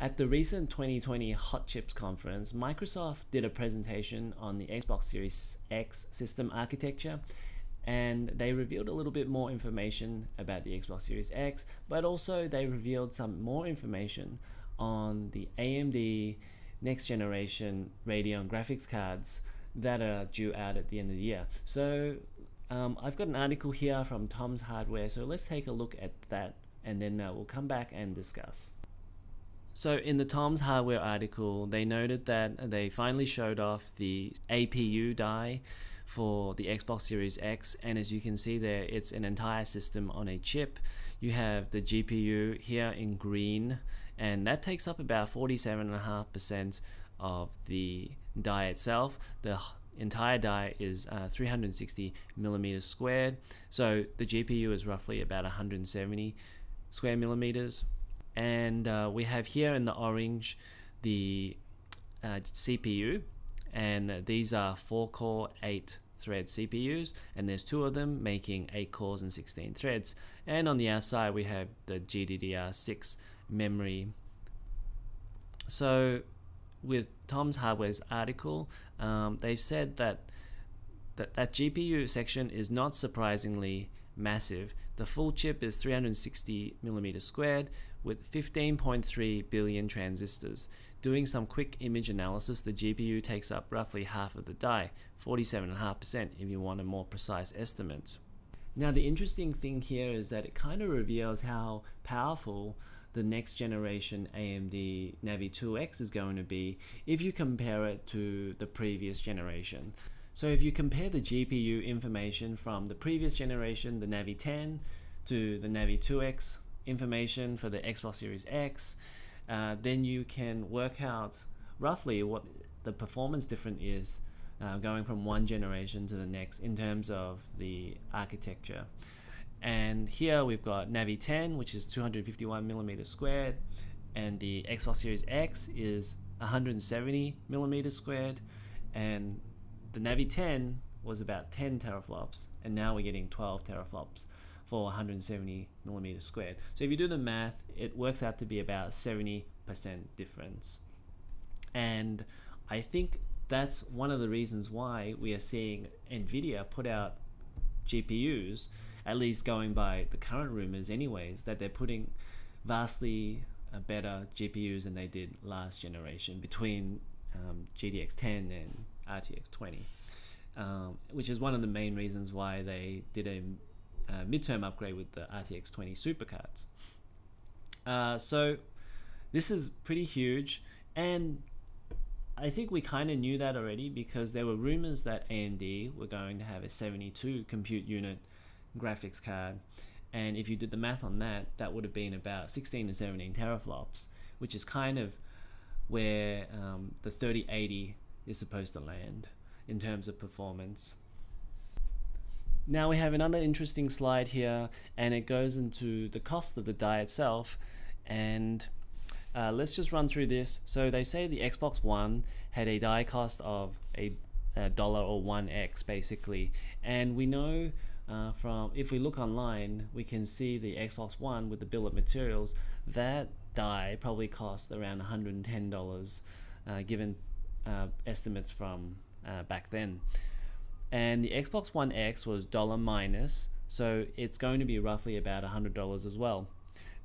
At the recent 2020 Hot Chips conference, Microsoft did a presentation on the Xbox Series X system architecture and they revealed a little bit more information about the Xbox Series X, but also they revealed some more information on the AMD next generation Radeon graphics cards that are due out at the end of the year. So um, I've got an article here from Tom's Hardware, so let's take a look at that and then uh, we'll come back and discuss. So in the Tom's Hardware article, they noted that they finally showed off the APU die for the Xbox Series X, and as you can see there, it's an entire system on a chip. You have the GPU here in green, and that takes up about 47.5% of the die itself. The entire die is uh, 360 millimeters squared, so the GPU is roughly about 170 square millimeters and uh, we have here in the orange the uh, CPU and these are 4 core 8 thread CPUs and there's two of them making 8 cores and 16 threads. And on the outside we have the GDDR6 memory. So with Tom's Hardware's article um, they've said that that, that GPU section is not surprisingly massive. The full chip is 360 millimeters squared with 15.3 billion transistors. Doing some quick image analysis, the GPU takes up roughly half of the die, 47.5% if you want a more precise estimate. Now the interesting thing here is that it kind of reveals how powerful the next generation AMD Navi 2X is going to be if you compare it to the previous generation. So if you compare the GPU information from the previous generation, the Navi 10, to the Navi 2X information for the Xbox Series X, uh, then you can work out roughly what the performance difference is uh, going from one generation to the next in terms of the architecture. And here we've got Navi 10, which is 251 millimeters squared, and the Xbox Series X is 170 millimeters squared, and the Navi 10 was about 10 teraflops, and now we're getting 12 teraflops for 170 millimeters squared. So if you do the math, it works out to be about 70% difference. And I think that's one of the reasons why we are seeing Nvidia put out GPUs, at least going by the current rumors, anyways, that they're putting vastly uh, better GPUs than they did last generation between um, GTX 10 and RTX 20, um, which is one of the main reasons why they did a uh, midterm upgrade with the RTX 20 supercards. Uh, so this is pretty huge, and I think we kind of knew that already because there were rumors that AMD were going to have a 72 compute unit graphics card, and if you did the math on that, that would have been about 16 to 17 teraflops, which is kind of where um, the 3080 is supposed to land in terms of performance. Now we have another interesting slide here and it goes into the cost of the die itself. And uh, let's just run through this. So they say the Xbox One had a die cost of a, a dollar or 1x basically. And we know uh, from if we look online we can see the Xbox One with the bill of materials. That die probably cost around $110 uh, given uh, estimates from uh, back then and the Xbox One S was dollar minus, so it's going to be roughly about $100 as well.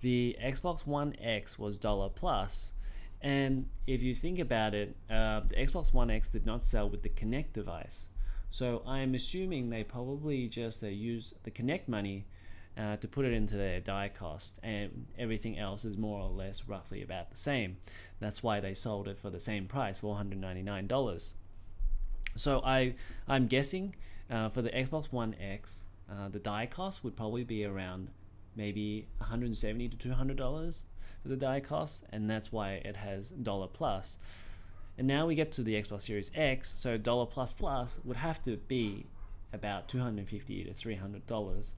The Xbox One X was dollar plus, and if you think about it, uh, the Xbox One X did not sell with the Kinect device. So I'm assuming they probably just uh, use the Kinect money uh, to put it into their die cost, and everything else is more or less roughly about the same. That's why they sold it for the same price, $499. So I I'm guessing uh, for the Xbox One X, uh, the die cost would probably be around maybe 170 to 200 dollars for the die cost, and that's why it has dollar plus. And now we get to the Xbox Series X, so dollar plus plus would have to be about 250 to 300 dollars.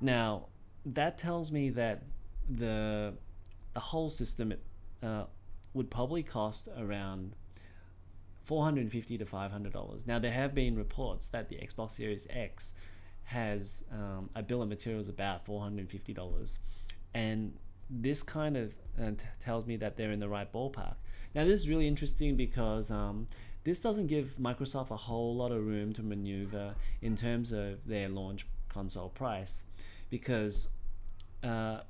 Now that tells me that the the whole system uh, would probably cost around 450 to 500 dollars. Now there have been reports that the Xbox Series X has um, a bill of materials about 450 dollars, and this kind of uh, tells me that they're in the right ballpark. Now, this is really interesting because um, this doesn't give Microsoft a whole lot of room to maneuver in terms of their launch console price because uh,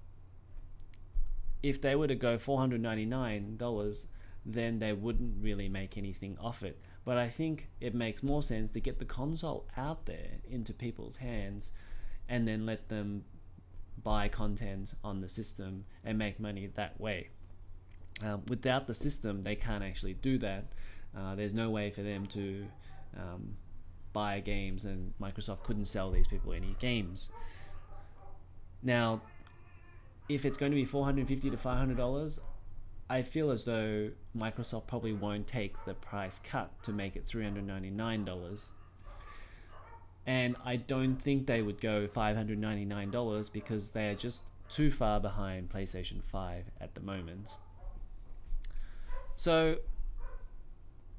if they were to go $499, then they wouldn't really make anything off it. But I think it makes more sense to get the console out there into people's hands and then let them buy content on the system and make money that way. Um, without the system, they can't actually do that. Uh, there's no way for them to um, buy games, and Microsoft couldn't sell these people any games. Now, if it's going to be 450 to 500 dollars, I feel as though Microsoft probably won't take the price cut to make it 399 dollars. And I don't think they would go $599 because they are just too far behind PlayStation 5 at the moment. So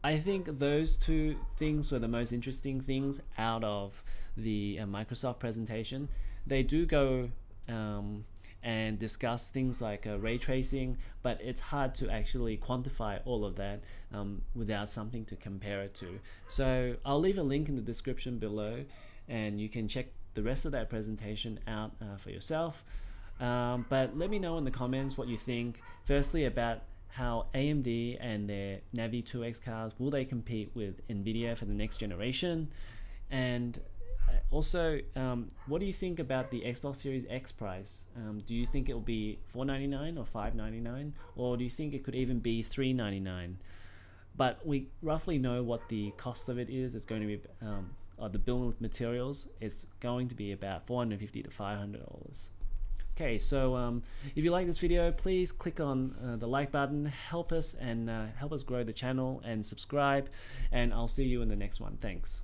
I think those two things were the most interesting things out of the uh, Microsoft presentation. They do go um, and discuss things like uh, ray tracing, but it's hard to actually quantify all of that um, without something to compare it to. So I'll leave a link in the description below and you can check the rest of that presentation out uh, for yourself. Um, but let me know in the comments what you think, firstly about how AMD and their Navi 2X cards, will they compete with NVIDIA for the next generation? And also, um, what do you think about the Xbox Series X price? Um, do you think it will be $4.99 or $5.99, or do you think it could even be $3.99? But we roughly know what the cost of it is. It's going to be um, uh, the bill of materials. It's going to be about $450 to $500. Okay, so um, if you like this video, please click on uh, the like button, help us and uh, help us grow the channel and subscribe, and I'll see you in the next one. Thanks.